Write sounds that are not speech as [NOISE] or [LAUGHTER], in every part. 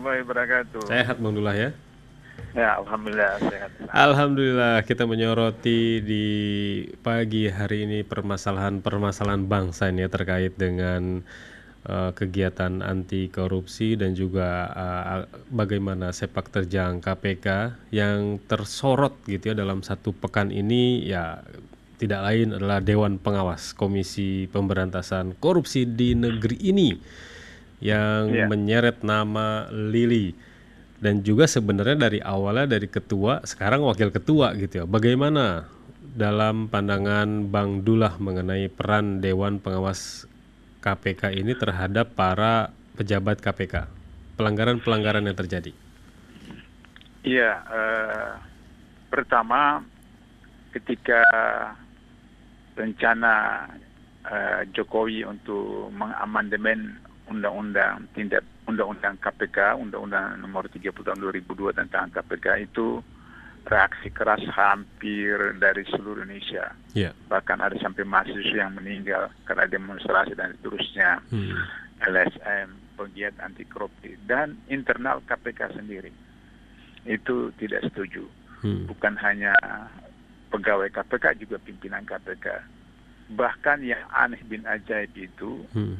warahmatullahi wabarakatuh. Sehat Bang Dullah ya? Ya, alhamdulillah sehat. Alhamdulillah kita menyoroti di pagi hari ini permasalahan-permasalahan bangsa ini ya terkait dengan uh, kegiatan anti korupsi dan juga uh, bagaimana sepak terjang KPK yang tersorot gitu ya dalam satu pekan ini ya tidak lain adalah Dewan Pengawas Komisi Pemberantasan Korupsi di negeri ini yang yeah. menyeret nama Lili dan juga sebenarnya dari awalnya dari ketua sekarang wakil ketua gitu ya. Bagaimana dalam pandangan Bang Dullah mengenai peran Dewan Pengawas KPK ini terhadap para pejabat KPK, pelanggaran-pelanggaran yang terjadi? Iya, uh, pertama ketika rencana uh, Jokowi untuk mengamandemen undang-undang tindak undang-undang KPK, undang-undang nomor 30 tahun 2002 tentang KPK itu reaksi keras hampir dari seluruh Indonesia. Yeah. Bahkan ada sampai mahasiswa yang meninggal karena demonstrasi dan seterusnya. Hmm. LSM, pegiat anti korupsi dan internal KPK sendiri itu tidak setuju. Hmm. Bukan hanya pegawai KPK juga pimpinan KPK. Bahkan yang aneh bin ajaib itu hmm.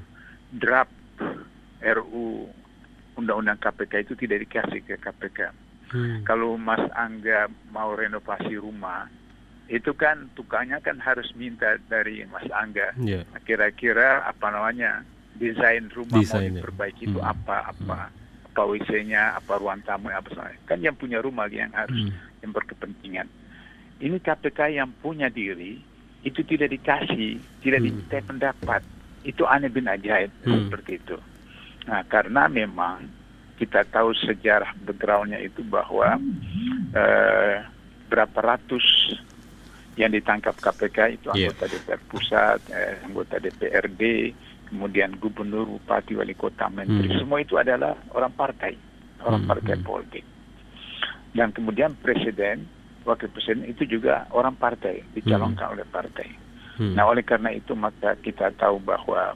draft RU Undang-Undang KPK itu tidak dikasih ke KPK. Hmm. Kalau Mas Angga mau renovasi rumah, itu kan tukangnya kan harus minta dari Mas Angga. Yeah. Kira-kira apa namanya desain rumah desain mau diperbaiki itu hmm. apa apa hmm. apa WC-nya, apa ruang tamu, apa soalnya. Kan yang punya rumah yang harus hmm. yang berkepentingan. Ini KPK yang punya diri itu tidak dikasih, tidak hmm. diminta pendapat. Itu aneh bin ajaib hmm. seperti itu. Nah, karena memang kita tahu sejarah backgroundnya itu bahwa eh, berapa ratus yang ditangkap KPK itu iya. anggota yeah. DPR pusat, eh, anggota DPRD, kemudian gubernur, bupati, wali kota, menteri, hmm. semua itu adalah orang partai, orang hmm. partai hmm. politik. Dan kemudian presiden, wakil presiden itu juga orang partai, dicalonkan hmm. oleh partai. Hmm. Nah, oleh karena itu maka kita tahu bahwa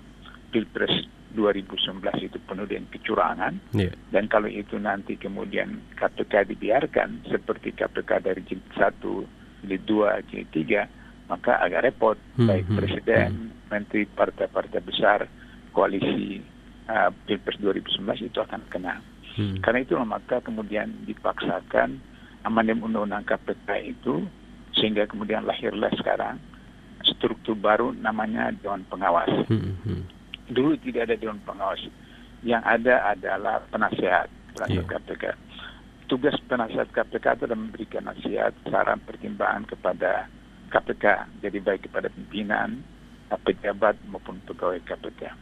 pilpres 2019 itu penuh dengan kecurangan yeah. dan kalau itu nanti kemudian KPK dibiarkan seperti KPK dari jilid 1, jilid 2, jilid 3 maka agak repot hmm, baik hmm, presiden, hmm. menteri partai-partai besar, koalisi uh, Pilpres 2019 itu akan kena. Hmm. Karena itu maka kemudian dipaksakan amandemen undang-undang KPK itu sehingga kemudian lahirlah sekarang struktur baru namanya Dewan Pengawas. Hmm, hmm dulu tidak ada dewan pengawas. Yang ada adalah penasehat penasihat yeah. KPK. Tugas penasehat KPK adalah memberikan nasihat, saran, pertimbangan kepada KPK. Jadi baik kepada pimpinan, pejabat maupun pegawai KPK.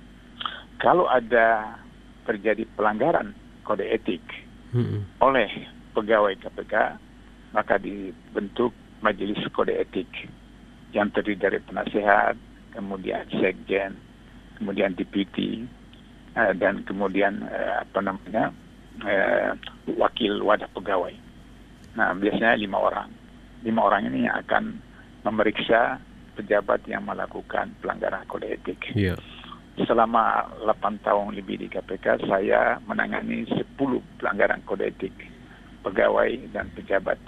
Kalau ada terjadi pelanggaran kode etik hmm. oleh pegawai KPK, maka dibentuk majelis kode etik yang terdiri dari penasehat, kemudian sekjen, kemudian deputi uh, dan kemudian uh, apa namanya uh, wakil wadah pegawai. Nah biasanya lima orang. Lima orang ini yang akan memeriksa pejabat yang melakukan pelanggaran kode etik. Yeah. Selama 8 tahun lebih di KPK, saya menangani 10 pelanggaran kode etik pegawai dan pejabat.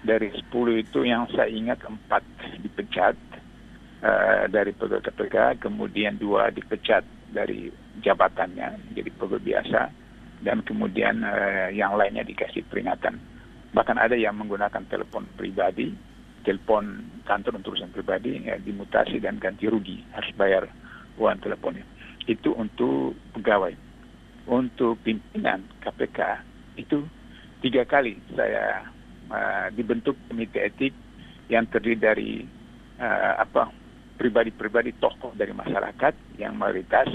Dari 10 itu yang saya ingat empat dipecat, uh, dari pegawai KPK, kemudian dua dipecat dari jabatannya jadi pegawai biasa, dan kemudian uh, yang lainnya dikasih peringatan. Bahkan ada yang menggunakan telepon pribadi, telepon kantor untuk urusan pribadi, ya, dimutasi dan ganti rugi, harus bayar uang teleponnya. Itu untuk pegawai. Untuk pimpinan KPK itu tiga kali saya uh, dibentuk komite etik yang terdiri dari uh, apa pribadi-pribadi tokoh dari masyarakat yang mayoritas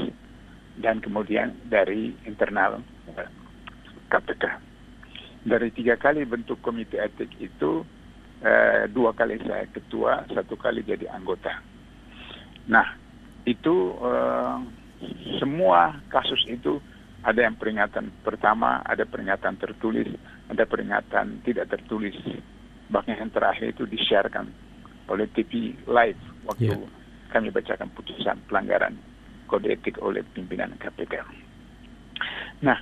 dan kemudian dari internal KPK. Eh, dari tiga kali bentuk komite etik itu, eh, dua kali saya ketua, satu kali jadi anggota. Nah, itu eh, semua kasus itu ada yang peringatan pertama, ada peringatan tertulis, ada peringatan tidak tertulis. Bahkan yang terakhir itu disiarkan oleh TV live waktu yeah. kami bacakan putusan pelanggaran kode etik oleh pimpinan KPK. Nah,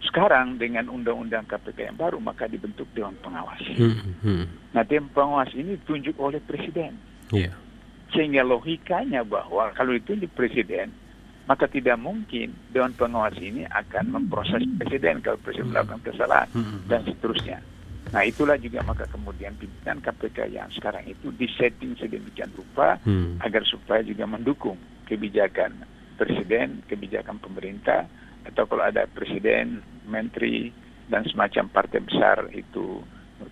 sekarang dengan undang-undang KPK yang baru maka dibentuk Dewan Pengawas. Hmm, hmm. Nah Dewan Pengawas ini ditunjuk oleh Presiden. Iya. Sehingga logikanya bahwa kalau ditunjuk Presiden maka tidak mungkin Dewan Pengawas ini akan memproses Presiden kalau Presiden melakukan kesalahan Hmm. dan seterusnya. Nah itulah juga maka kemudian pimpinan KPK yang sekarang itu disetting sedemikian rupa Hmm. agar supaya juga mendukung kebijakan presiden, kebijakan pemerintah, atau kalau ada presiden, menteri, dan semacam partai besar itu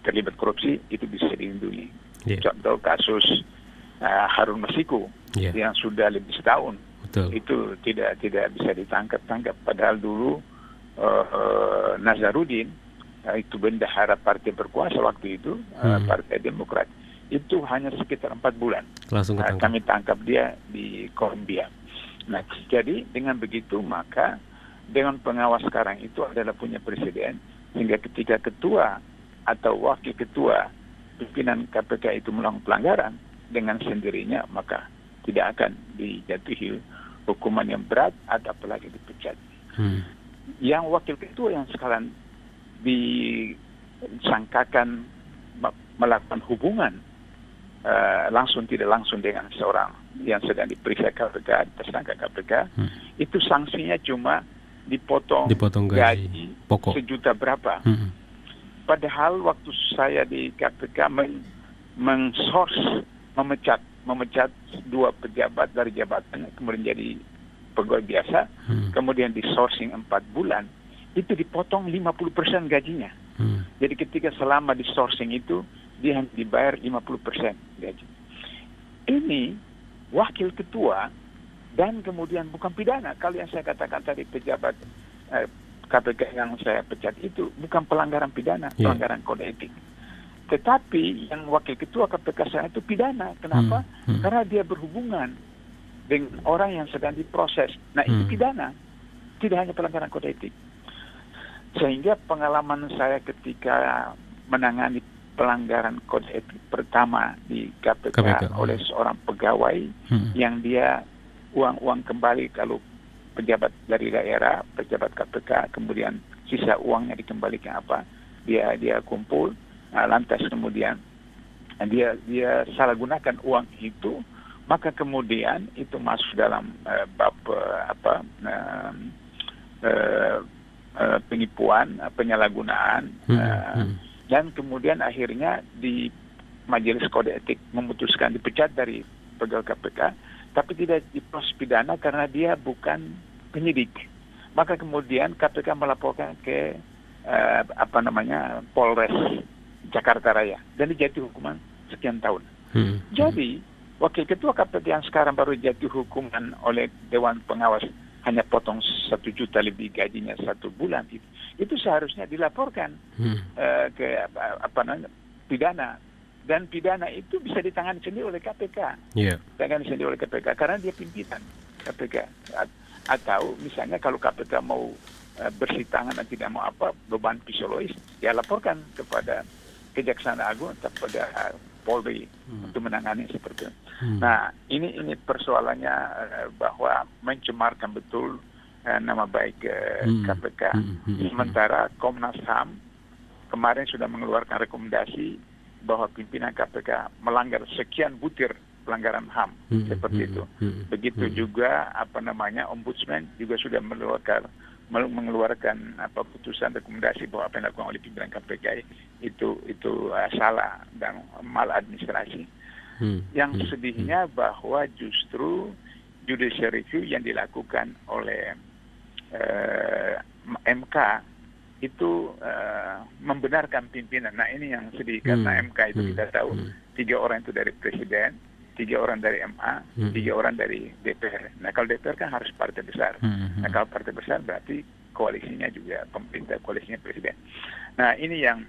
terlibat korupsi, itu bisa dilindungi. Iya. Contoh kasus uh, Harun Masiku Iya. yang sudah lebih setahun Betul. itu tidak tidak bisa ditangkap-tangkap. Padahal dulu uh, Nazarudin uh, itu bendahara partai berkuasa waktu itu, uh, Hmm. Partai Demokrat, itu hanya sekitar empat bulan. Langsung Nah, kami tangkap dia di Kolombia. Nah, jadi dengan begitu maka dengan pengawas sekarang itu adalah punya presiden sehingga ketika ketua atau wakil ketua pimpinan KPK itu melakukan pelanggaran dengan sendirinya maka tidak akan dijatuhi hukuman yang berat atau apalagi dipecat. Hmm. Yang wakil ketua yang sekarang disangkakan me- melakukan hubungan eh, langsung tidak langsung dengan seorang yang sedang diperiksa KPK, tersangka KPK, Hmm. itu sanksinya cuma dipotong, Dipotong gaji pokok. sejuta berapa. Hmm. Padahal waktu saya di KPK men mengsource, memecat, memecat dua pejabat dari jabatan, kemudian jadi pegawai biasa, Hmm. kemudian di sourcing empat bulan, itu dipotong 50% gajinya. Hmm. Jadi ketika selama di sourcing itu, dia hanya dibayar 50% gaji. Ini wakil ketua dan kemudian bukan pidana. Kalau yang saya katakan tadi pejabat eh, KPK yang saya pecat itu bukan pelanggaran pidana, Iya. pelanggaran kode etik. Tetapi yang wakil ketua KPK saya itu pidana. Kenapa? Hmm, hmm. Karena dia berhubungan dengan orang yang sedang diproses. Nah itu Hmm. pidana, tidak hanya pelanggaran kode etik. Sehingga pengalaman saya ketika menangani pelanggaran kode etik pertama di KPK, KPK, oleh seorang pegawai Hmm. yang dia uang-uang kembali kalau pejabat dari daerah, pejabat KPK, kemudian sisa uangnya dikembalikan apa? Dia dia kumpul, nah, lantas kemudian dia dia salah gunakan uang itu, maka kemudian itu masuk dalam eh, bab eh, apa? eh, eh, penipuan, eh, penyalahgunaan, Hmm. Hmm. dan kemudian akhirnya di majelis kode etik memutuskan dipecat dari pegawai KPK, tapi tidak diproses pidana karena dia bukan penyidik. Maka kemudian KPK melaporkan ke eh, apa namanya Polres Jakarta Raya dan dijatuhi hukuman sekian tahun. Hmm. Jadi wakil ketua KPK yang sekarang baru jatuh hukuman oleh Dewan Pengawas hanya potong satu juta lebih gajinya satu bulan itu, itu seharusnya dilaporkan Hmm. eh, ke apa, apa namanya pidana dan pidana itu bisa ditangani sendiri oleh KPK ditangani sendiri oleh KPK karena dia pimpinan KPK atau misalnya kalau KPK mau eh, bersih tangan dan tidak mau apa beban psikologis ya laporkan kepada Kejaksaan Agung atau kepada eh, Polri Hmm. untuk menangani seperti itu. Hmm. Nah, ini ini persoalannya eh, bahwa mencemarkan betul eh, nama baik eh, Hmm. KPK. Hmm. Hmm. Sementara Komnas HAM kemarin sudah mengeluarkan rekomendasi bahwa pimpinan KPK melanggar sekian butir pelanggaran HAM Hmm. seperti Hmm. itu. Hmm. Begitu Hmm. juga apa namanya Ombudsman juga sudah mengeluarkan mengeluarkan apa putusan rekomendasi bahwa apa yang dilakukan oleh pimpinan KPK itu itu eh, salah dan maladministrasi. Hmm. Yang Hmm. sedihnya bahwa justru judicial review yang dilakukan oleh eh, MK itu eh, membenarkan pimpinan. Nah ini yang sedih karena Hmm. MK itu Hmm. kita tahu Hmm. tiga orang itu dari presiden, tiga orang dari MA, Hmm. tiga orang dari DPR. Nah kalau DPR kan harus partai besar. Hmm. Nah kalau partai besar berarti koalisinya juga pemerintah koalisinya presiden. Nah ini yang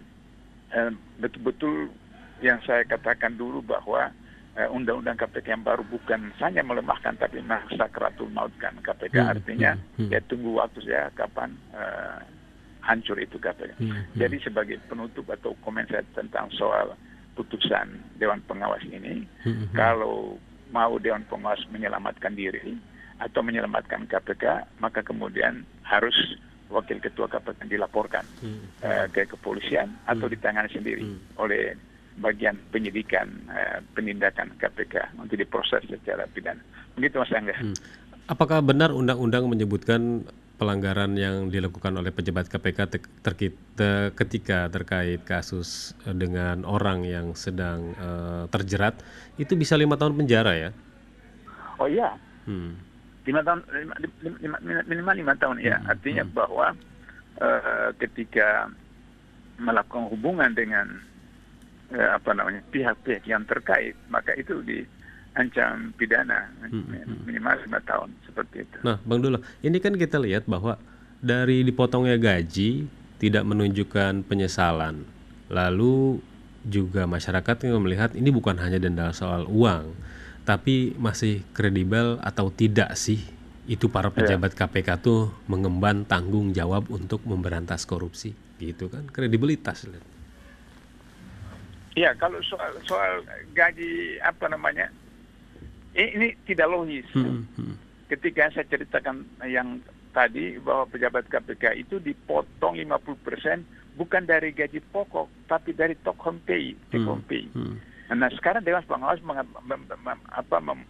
eh, betul-betul yang saya katakan dulu bahwa eh, undang-undang KPK yang baru bukan hanya melemahkan tapi maksa keratul mautkan KPK Hmm, artinya hmm, hmm. ya tunggu waktu saya kapan eh, hancur itu KPK. Hmm. Jadi sebagai penutup atau komen saya tentang soal putusan Dewan Pengawas ini, Hmm. kalau mau Dewan Pengawas menyelamatkan diri atau menyelamatkan KPK, maka kemudian harus wakil ketua KPK dilaporkan hmm. uh, ke kepolisian atau hmm. ditangani sendiri hmm. oleh bagian penyidikan uh, penindakan KPK untuk diproses secara pidana. Begitu Mas Angga. Hmm. Apakah benar undang-undang menyebutkan pelanggaran yang dilakukan oleh pejabat KPK te terkait te ketika terkait kasus uh, dengan orang yang sedang uh, terjerat itu bisa lima tahun penjara ya? Oh iya. Hmm lima tahun lima, lima, minimal lima tahun ya hmm. artinya hmm. bahwa uh, ketika melakukan hubungan dengan uh, apa namanya pihak-pihak yang terkait maka itu diancam pidana hmm. hmm. minimal lima tahun seperti itu. Nah, Bang Dula, ini kan kita lihat bahwa dari dipotongnya gaji tidak menunjukkan penyesalan. Lalu juga masyarakat yang melihat ini bukan hanya denda soal uang, tapi masih kredibel atau tidak sih itu para iya. pejabat ya. KPK tuh mengemban tanggung jawab untuk memberantas korupsi gitu kan kredibilitas Iya kalau soal soal gaji apa namanya ini, ini tidak logis hmm, hmm. ketika saya ceritakan yang tadi bahwa pejabat KPK itu dipotong 50% bukan dari gaji pokok tapi dari tok pay, pay. Hmm. Nah sekarang Dewan Pengawas meng, mem, mem, apa, mem,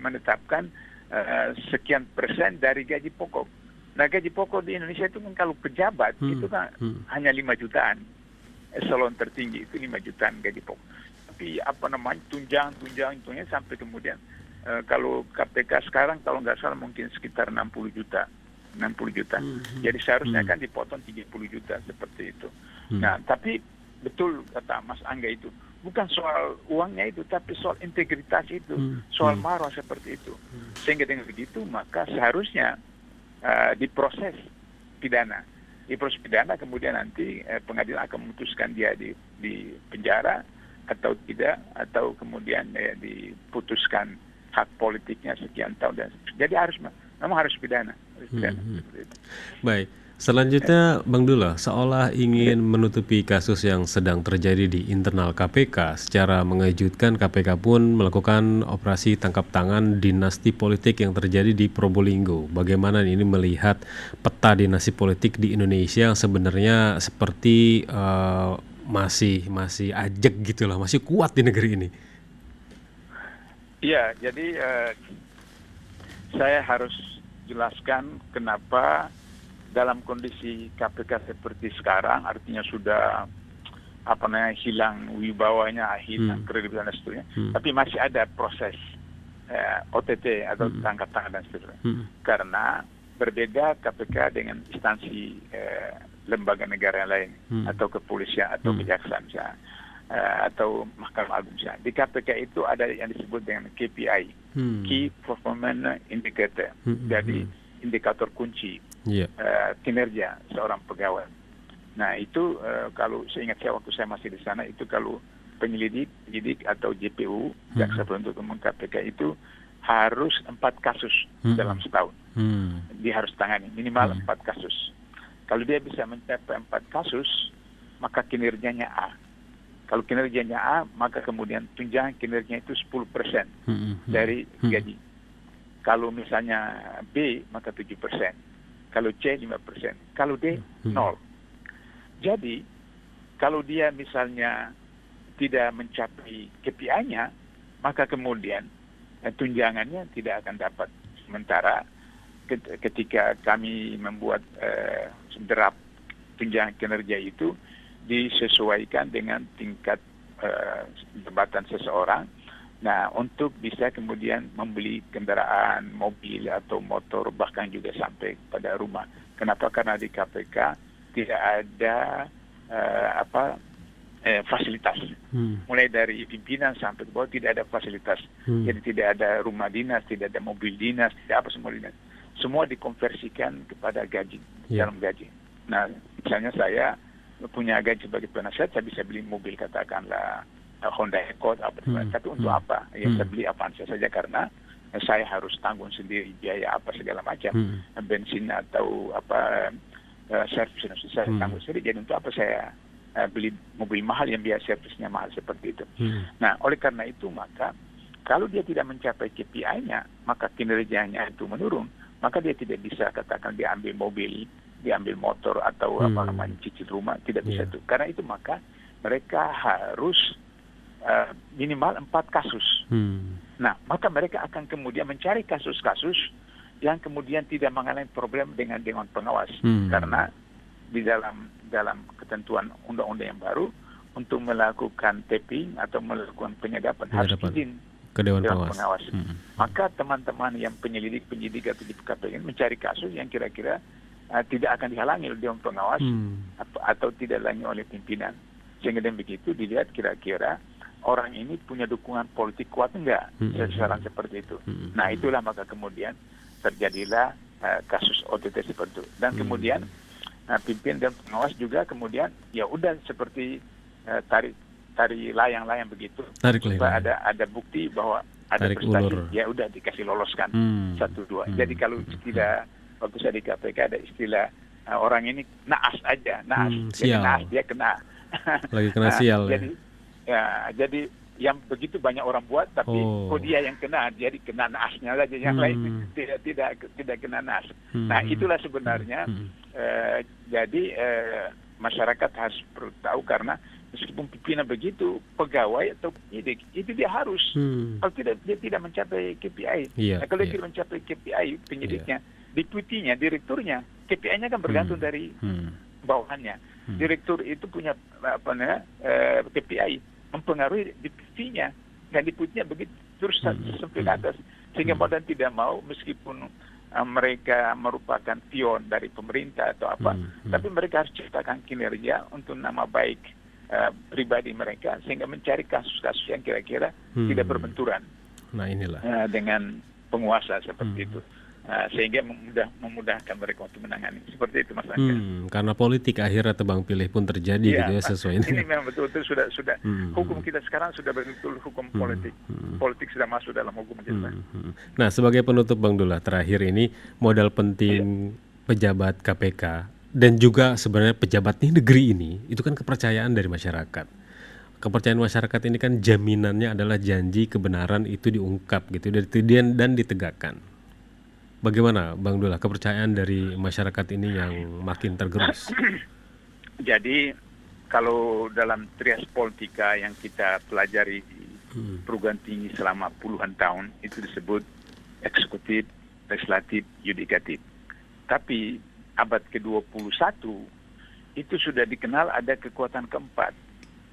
menetapkan uh, sekian persen dari gaji pokok. Nah gaji pokok di Indonesia itu kan kalau pejabat hmm. itu kan hmm. hanya 5 jutaan. Eselon tertinggi itu 5 jutaan gaji pokok. Tapi apa namanya tunjang, tunjang, tunjang sampai kemudian uh, kalau KPK sekarang kalau nggak salah mungkin sekitar 60 juta. 60 juta. Hmm. Jadi seharusnya hmm. kan dipotong 30 juta seperti itu. Hmm. Nah, tapi betul kata Mas Angga itu bukan soal uangnya itu, tapi soal integritas itu, hmm. soal hmm. marah seperti itu. Hmm. Sehingga dengan begitu maka seharusnya uh, diproses pidana, diproses pidana kemudian nanti uh, pengadilan akan memutuskan dia di, di penjara atau tidak, atau kemudian uh, diputuskan hak politiknya sekian tahun dan jadi harus memang harus pidana. Harus pidana hmm. hmm. Baik. Selanjutnya, Bang Dula, seolah ingin menutupi kasus yang sedang terjadi di internal KPK, secara mengejutkan KPK pun melakukan operasi tangkap tangan dinasti politik yang terjadi di Probolinggo. Bagaimana ini melihat peta dinasti politik di Indonesia yang sebenarnya seperti uh, masih masih ajak gitu lah, masih kuat di negeri ini? Iya, jadi uh, saya harus jelaskan kenapa dalam kondisi KPK seperti sekarang artinya sudah apa namanya hilang wibawanya, hilang hmm. kredibilitas dan seterusnya. Hmm. Tapi masih ada proses eh, OTT atau hmm. tangkap tangan dan seterusnya. Hmm. Karena berbeda KPK dengan instansi eh, lembaga negara yang lain hmm. atau kepolisian atau hmm. kejaksaan misalnya eh, atau Mahkamah Agung misalnya. Di KPK itu ada yang disebut dengan KPI, hmm. Key Performance Indicator. Hmm. Jadi hmm. indikator kunci yeah. Iya. uh, kinerja seorang pegawai. Nah itu uh, kalau seingat saya waktu saya masih di sana itu kalau penyelidik, penyidik atau JPU hmm. jaksa penuntut umum KPK itu harus empat kasus hmm. dalam setahun. Hmm. Dia harus tangani minimal hmm. empat kasus. Kalau dia bisa mencapai empat kasus, maka kinerjanya A. Kalau kinerjanya A, maka kemudian tunjangan kinerjanya itu 10% persen hmm, hmm. dari hmm. gaji. Kalau misalnya B, maka 7 persen kalau C 5%, kalau D hmm. nol. Jadi kalau dia misalnya tidak mencapai KPI-nya, maka kemudian eh, tunjangannya tidak akan dapat. Sementara ketika kami membuat eh, draft tunjangan kinerja itu disesuaikan dengan tingkat eh, jabatan seseorang Nah, untuk bisa kemudian membeli kendaraan, mobil atau motor bahkan juga sampai pada rumah. Kenapa? Karena di KPK tidak ada uh, apa eh, fasilitas. Hmm. Mulai dari pimpinan sampai ke bawah tidak ada fasilitas. Hmm. Jadi tidak ada rumah dinas, tidak ada mobil dinas, tidak apa semua dinas. Semua dikonversikan kepada gaji, yeah. dalam gaji. Nah, misalnya saya punya gaji sebagai penasihat, saya bisa beli mobil katakanlah Honda Accord apa hmm. tapi untuk hmm. apa ya hmm. saya beli Avanza saja karena saya harus tanggung sendiri biaya apa segala macam hmm. bensin atau apa uh, servis saya hmm. tanggung sendiri jadi untuk apa saya uh, beli mobil mahal yang biaya servisnya mahal seperti itu hmm. nah oleh karena itu maka kalau dia tidak mencapai KPI-nya maka kinerjanya itu menurun maka dia tidak bisa katakan diambil mobil diambil motor atau Hmm. apa namanya cicil rumah tidak bisa Iya. itu. Karena itu maka mereka harus eh, minimal empat kasus. Hmm. Nah, maka mereka akan kemudian mencari kasus-kasus yang kemudian tidak mengalami problem dengan dewan pengawas Hmm. karena di dalam dalam ketentuan undang-undang yang baru untuk melakukan tapping atau melakukan penyadapan harus Penyadapan. izin Ke Dewan Dewan Pengawas. Pengawas. Hmm. maka teman-teman yang penyelidik-penyidik atau di KPK ini mencari kasus yang kira-kira uh, tidak akan dihalangi oleh Dewan Pengawas Hmm. atau, atau tidak lagi oleh pimpinan. Sehingga dengan begitu dilihat kira-kira orang ini punya dukungan politik kuat enggak Hmm. secara seperti itu. Hmm. Nah itulah maka kemudian terjadilah uh, kasus OTT seperti itu. Dan Hmm. kemudian uh, pimpin dan pengawas juga kemudian ya udah seperti uh, tarik tari layang-layang begitu. Tarik layang. ada ada bukti bahwa ada Tarik prestasi ulur. ya udah dikasih loloskan Hmm. satu dua. Hmm. Jadi kalau Hmm. tidak waktu saya di KPK ada istilah uh, orang ini naas aja, naas. Hmm, Jadi sial. naas dia kena. Lagi kena Nah, sial ya. Jadi ya jadi yang begitu banyak orang buat tapi Oh. kok dia yang kena jadi kena naasnya saja yang Hmm. lain tidak tidak tidak kena naas. Hmm. Nah itulah sebenarnya Hmm. eh, jadi eh, masyarakat harus perlu tahu karena meskipun pimpinan begitu pegawai atau penyidik itu dia harus Hmm. kalau tidak dia tidak mencapai KPI. Iya, Nah, kalau iya. dia tidak mencapai KPI penyidiknya, deputinya, direkturnya, KPI-nya kan bergantung Hmm. dari Hmm. bawahannya. Hmm. Direktur itu punya apa namanya eh, KPI mempengaruhi deputinya dan deputinya begitu terus Hmm. sampai ke atas sehingga Hmm. mau dan tidak mau meskipun eh, mereka merupakan pion dari pemerintah atau apa, Hmm. Hmm. tapi mereka harus ciptakan kinerja untuk nama baik eh, pribadi mereka sehingga mencari kasus-kasus yang kira-kira Hmm. tidak berbenturan Nah inilah. eh, dengan penguasa seperti Hmm. itu. Eh, sehingga memudah, memudahkan mereka untuk menangani seperti itu mas Angga. Hmm, karena politik akhirnya tebang pilih pun terjadi Iya, gitu ya sesuai ini dengan memang betul-betul sudah sudah Hmm, hukum kita sekarang sudah betul hukum Hmm, politik hmm. politik sudah masuk dalam hukum kita Hmm, hmm. Nah, sebagai penutup Bang Dullah, terakhir ini modal penting pejabat KPK dan juga sebenarnya pejabat di negeri ini itu kan kepercayaan dari masyarakat. Kepercayaan masyarakat ini kan jaminannya adalah janji kebenaran itu diungkap gitu dan dan ditegakkan. Bagaimana Bang Dullah kepercayaan dari masyarakat ini yang makin tergerus? [CLEARS THROAT] jadi kalau dalam trias politika yang kita pelajari di Hmm. perguruan tinggi selama puluhan tahun itu disebut eksekutif, legislatif, yudikatif. Tapi abad ke-21 itu sudah dikenal ada kekuatan keempat.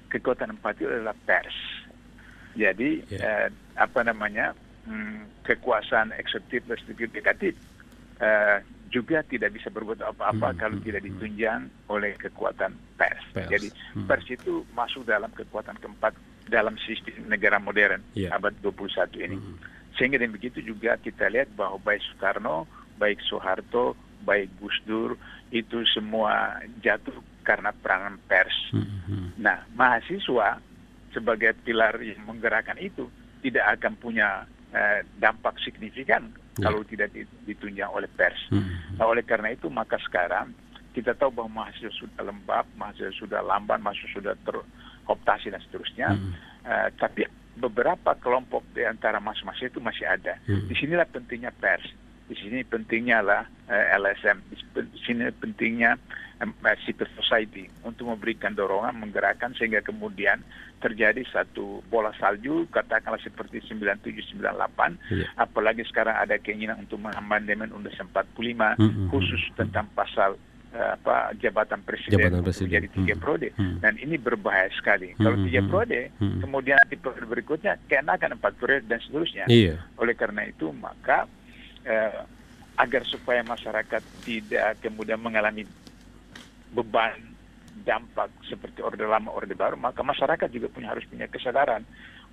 Kekuatan keempat itu adalah pers. Jadi Ya. eh, apa namanya hmm, kekuasaan eksekutif, legislatif, yudikatif eh, juga tidak bisa berbuat apa-apa Hmm, kalau hmm, tidak hmm. ditunjang oleh kekuatan pers. Pers. Jadi Hmm. pers itu masuk dalam kekuatan keempat dalam sistem negara modern Iya. abad 21 ini. Hmm. Sehingga dengan begitu juga kita lihat bahwa baik Soekarno, baik Soeharto, baik Gus Dur itu semua jatuh karena peranan pers. Hmm, hmm. Nah, mahasiswa sebagai pilar yang menggerakkan itu tidak akan punya eh, dampak signifikan Ya. kalau tidak di- ditunjang oleh pers. Hmm. Nah, oleh karena itu maka sekarang kita tahu bahwa mahasiswa sudah lembab, mahasiswa sudah lamban, mahasiswa sudah teroptasi dan seterusnya. Hmm. Eh, tapi beberapa kelompok di antara mahasiswa itu masih ada. Hmm. Di sinilah pentingnya pers. Di sini pentingnya lah eh, LSM. Di sini pentingnya civil society untuk memberikan dorongan, menggerakkan sehingga kemudian terjadi satu bola salju, katakanlah seperti 97-98, Iya. apalagi sekarang ada keinginan untuk mengamandemen Undang 45 Hmm, khusus tentang pasal eh, apa jabatan presiden, Jabatan presiden. menjadi tiga Hmm. periode Hmm. dan ini berbahaya sekali. Hmm, Kalau tiga periode, hmm. kemudian di periode berikutnya keenakan empat periode dan seterusnya. Iya. Oleh karena itu maka eh, agar supaya masyarakat tidak kemudian mengalami beban dampak seperti orde lama orde baru maka masyarakat juga punya harus punya kesadaran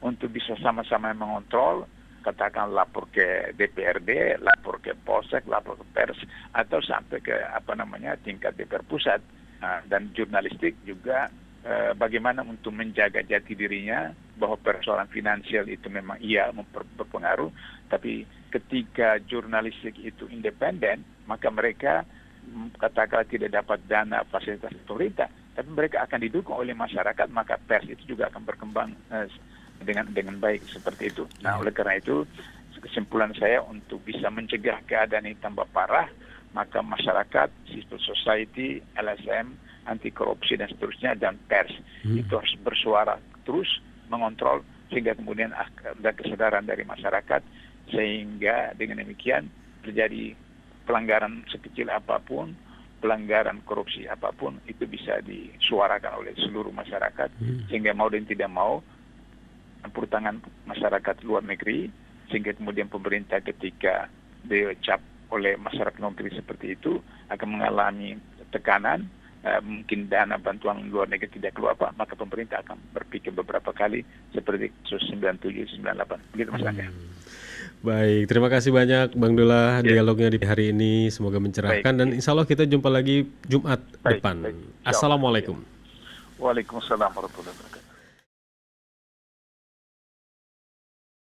untuk bisa sama-sama mengontrol katakan lapor ke DPRD, lapor ke Polsek, lapor ke pers atau sampai ke apa namanya tingkat DPR pusat. Nah, dan jurnalistik juga eh, bagaimana untuk menjaga jati dirinya bahwa persoalan finansial itu memang iya berpengaruh tapi ketika jurnalistik itu independen maka mereka katakanlah tidak dapat dana fasilitas pemerintah tapi mereka akan didukung oleh masyarakat maka pers itu juga akan berkembang eh, dengan dengan baik seperti itu. Nah, oleh karena itu kesimpulan saya untuk bisa mencegah keadaan ini tambah parah, maka masyarakat, civil society, LSM, anti korupsi dan seterusnya dan pers hmm. itu harus bersuara terus mengontrol sehingga kemudian ada kesadaran dari masyarakat sehingga dengan demikian terjadi pelanggaran sekecil apa pun pelanggaran korupsi apa pun itu bisa disuarakan oleh seluruh masyarakat hmm. sehingga mau dan tidak mau campur tangan masyarakat luar negeri sehingga kemudian pemerintah ketika dicap oleh masyarakat non seperti itu akan mengalami tekanan uh, mungkin dana bantuan luar negeri tidak keluar apa maka pemerintah akan berpikir beberapa kali seperti 97 98 begitu mas hmm. Baik, terima kasih banyak Bang Dula ya. dialognya di hari ini semoga mencerahkan baik. dan insya Allah kita jumpa lagi Jumat baik, depan. Baik. Assalamualaikum. Waalaikumsalam warahmatullahi wabarakatuh.